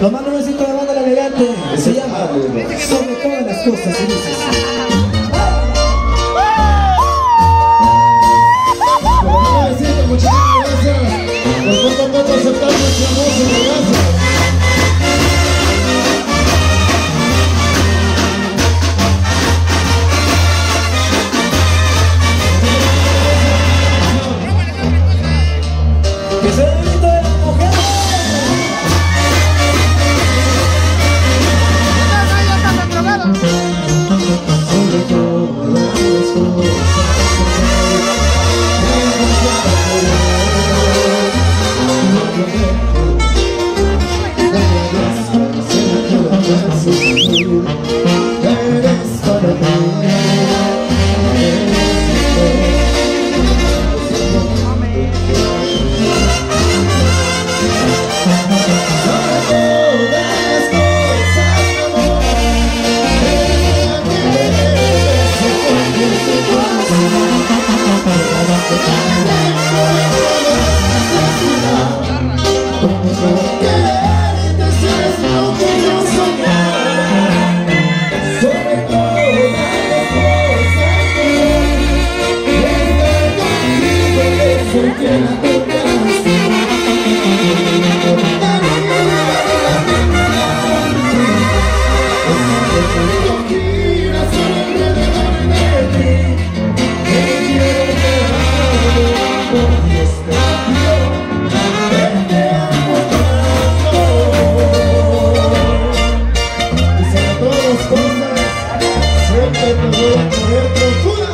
Lo besito a la banda Elegante. Se llama Sobre todas las cosas. Y Thank you. Siempre te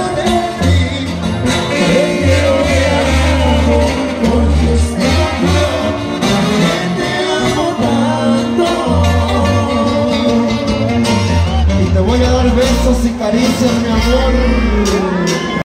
besos y caricias, mi amor.